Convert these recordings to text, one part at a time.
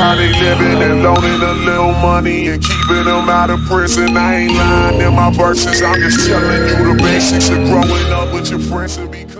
how they living and loaning a little money and keeping them out of prison. I ain't lying in my verses, I'm just telling you the basics of growing up with your friends and becoming.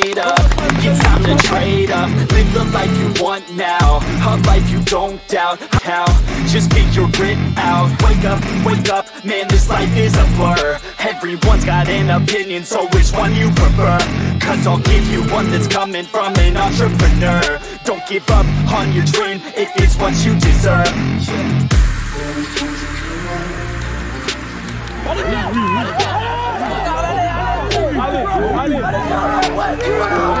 up It's time to trade up. Live the life you want now. A life you don't doubt. How? Just your grit out. Wake up, wake up. Man, this life is a blur. Everyone's got an opinion So which one you prefer? Cause I'll give you one that's coming from an entrepreneur. Don't give up on your dream If it's what you deserve an